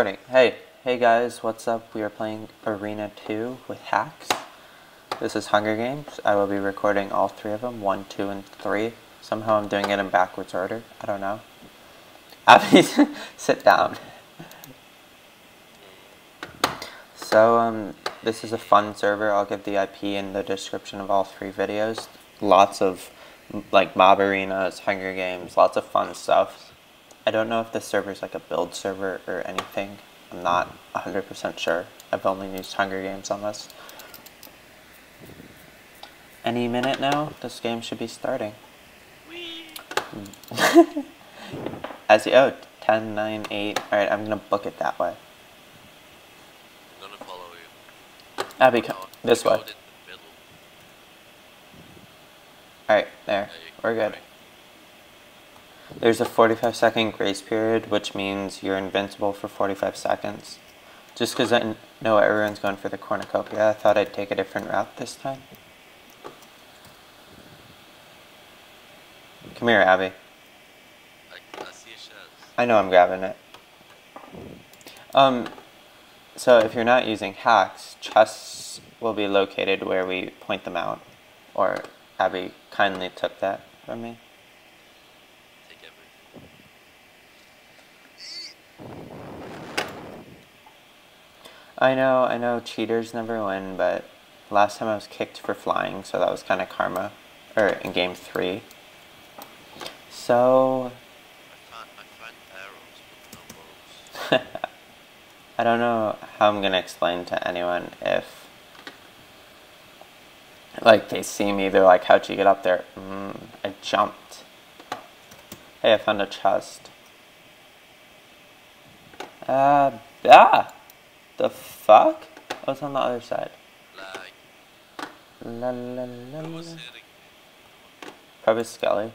Hey, hey guys, what's up? We are playing Arena 2 with hacks. This is Hunger Games. I will be recording all three of them, 1, 2, and 3. Somehow I'm doing it in backwards order. I don't know. Abby, sit down. So, um, this is a fun server. I'll give the IP in the description of all three videos. Lots of, like, mob arenas, Hunger Games, lots of fun stuff. I don't know if this server is like a build server or anything. I'm not 100% sure. I've only used Hunger Games on this. Any minute now, this game should be starting. As you, oh, 10, 9, 8. Alright, I'm gonna book it that way. I'm gonna follow you. Come you this way. Alright. There. We're good. There's a 45 second grace period, which means you're invincible for 45 seconds. Just because I know everyone's going for the cornucopia, I thought I'd take a different route this time. Come here, Abby. I know I'm grabbing it. Um, so if you're not using hacks, chests will be located where we point them out. Or Abby kindly took that from me. Take everything. I know, I know cheaters never win, but last time I was kicked for flying, so that was kind of karma. Or in game three. So, I don't know how I'm gonna explain to anyone if, like, they see me, they're like, how'd you get up there? Mm, I jumped. Hey, I found a chest. Uh, ah! The fuck? What's on the other side? Like, La la la who was la. Probably Skelly.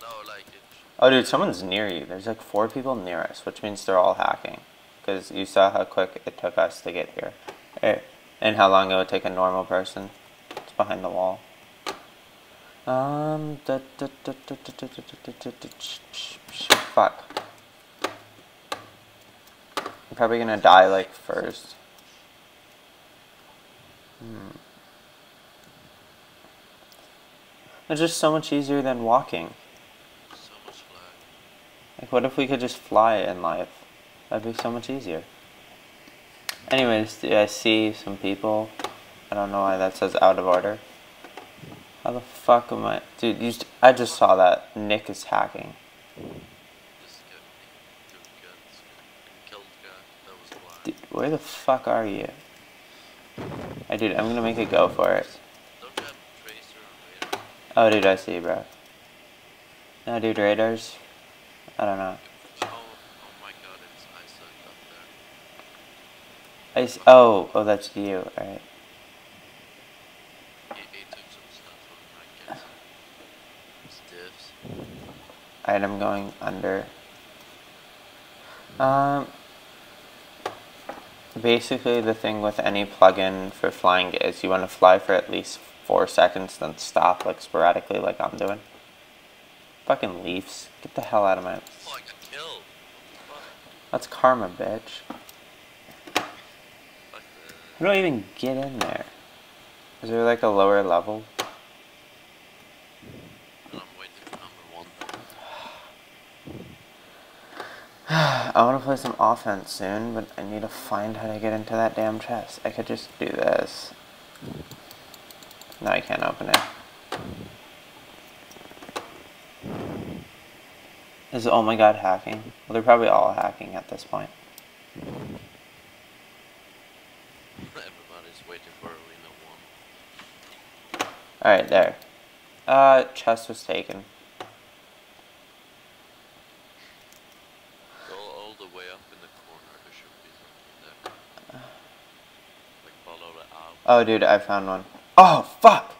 No, like it. Oh, dude, someone's near you. There's like four people near us, which means they're all hacking. Because you saw how quick it took us to get here. Eh, And how long it would take a normal person. It's behind the wall. Um, da, I'm probably gonna die like first. Hmm. It's just so much easier than walking. So. Like, what if we could just fly in life? That'd be so much easier. Anyways, I see some people? I don't know why that says out of order. How the fuck am I? Dude, you I just saw that. Nick is hacking. This guy took guns and killed guy. That was blind. Dude, where the fuck are you? I dude, I'm gonna make a go for it. Oh, dude, I see bro. No, dude, radars. I don't know. Oh, oh my god, it's oh, oh, that's you. Alright. Alright, I'm going under. Um, basically, the thing with any plugin for flying is you want to fly for at least four seconds, then stop like sporadically, like I'm doing. Fucking leaves, get the hell out of my. Oh, That's karma, bitch. How do I even get in there? Is there like a lower level? that. And I'm waiting for number one. I want to play some offense soon, but I need to find how to get into that damn chest. I could just do this. No, I can't open it. Is oh my god hacking? Well, they're probably all hacking at this point. Everybody's waiting for arena one. Alright, there. Uh, chest was taken. Go all the way up in the corner. There should be something there. Like follow the out. Oh, dude, I found one. Oh, fuck!